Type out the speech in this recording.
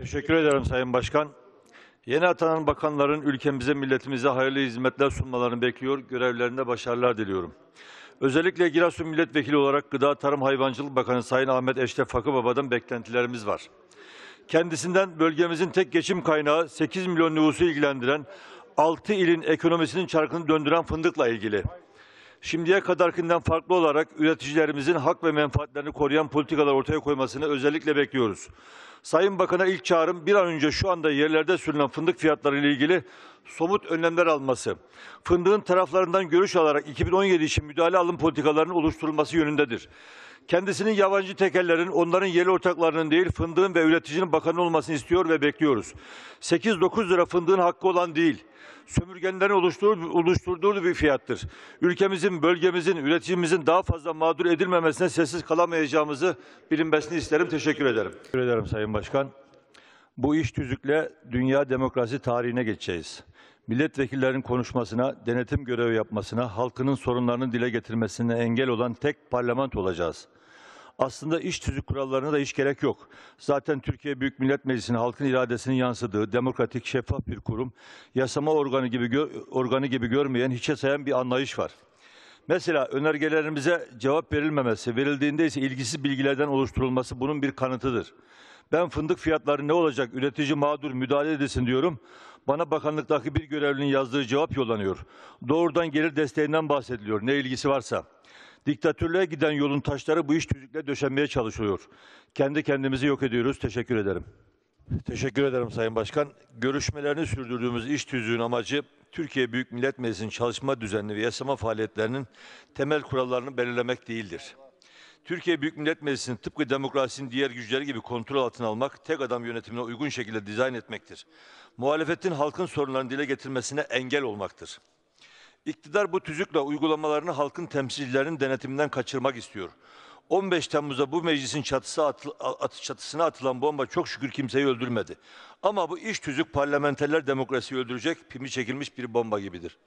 Teşekkür ederim Sayın Başkan. Yeni atanan bakanların ülkemize, milletimize hayırlı hizmetler sunmalarını bekliyor. Görevlerinde başarılar diliyorum. Özellikle Giresun Milletvekili olarak Gıda Tarım Hayvancılık Bakanı Sayın Ahmet Eşref Fakıbaba'dan beklentilerimiz var. Kendisinden bölgemizin tek geçim kaynağı 8 milyon nüfusu ilgilendiren 6 ilin ekonomisinin çarkını döndüren fındıkla ilgili. Şimdiye kadarkinden farklı olarak üreticilerimizin hak ve menfaatlerini koruyan politikalar ortaya koymasını özellikle bekliyoruz. Sayın Bakan'a ilk çağrım bir an önce şu anda yerlerde sürülen fındık fiyatları ile ilgili somut önlemler alması. Fındığın taraflarından görüş alarak 2017 için müdahale alım politikalarının oluşturulması yönündedir. Kendisinin yabancı tekellerin, onların yerli ortaklarının değil, fındığın ve üreticinin bakanı olmasını istiyor ve bekliyoruz. 8-9 lira fındığın hakkı olan değil, sömürgenlerin oluştur, oluşturduğu bir fiyattır. Ülkemizin, bölgemizin, üreticimizin daha fazla mağdur edilmemesine sessiz kalamayacağımızı bilinmesini isterim. Teşekkür ederim. Teşekkür ederim Sayın Başkan. Bu iş tüzükle dünya demokrasi tarihine geçeceğiz. Milletvekillerinin konuşmasına, denetim görevi yapmasına, halkının sorunlarını dile getirmesine engel olan tek parlamento olacağız. Aslında iş tüzük kurallarına da hiç gerek yok. Zaten Türkiye Büyük Millet Meclisi'nin halkın iradesinin yansıdığı demokratik, şeffaf bir kurum, yasama organı gibi organı gibi görmeyen, hiçe sayan bir anlayış var. Mesela önergelerimize cevap verilmemesi, verildiğinde ise ilgisiz bilgilerden oluşturulması bunun bir kanıtıdır. Ben fındık fiyatları ne olacak, üretici mağdur müdahale edilsin diyorum. Bana bakanlıktaki bir görevlinin yazdığı cevap yollanıyor. Doğrudan gelir desteğinden bahsediliyor, ne ilgisi varsa. Diktatörlüğe giden yolun taşları bu iş tüzükle döşenmeye çalışılıyor. Kendi kendimizi yok ediyoruz. Teşekkür ederim. Teşekkür ederim Sayın Başkan. Görüşmelerini sürdürdüğümüz iş tüzüğün amacı Türkiye Büyük Millet Meclisi'nin çalışma düzenli ve yasama faaliyetlerinin temel kurallarını belirlemek değildir. Türkiye Büyük Millet Meclisi'ni tıpkı demokrasinin diğer güçleri gibi kontrol altına almak, tek adam yönetimine uygun şekilde dizayn etmektir. Muhalefetin halkın sorunlarını dile getirmesine engel olmaktır. İktidar bu tüzükle uygulamalarını halkın temsilcilerinin denetiminden kaçırmak istiyor. 15 Temmuz'da bu meclisin çatısı atı, at- çatısına atılan bomba çok şükür kimseyi öldürmedi. Ama bu iş tüzük parlamenterler demokrasiyi öldürecek pimi çekilmiş bir bomba gibidir.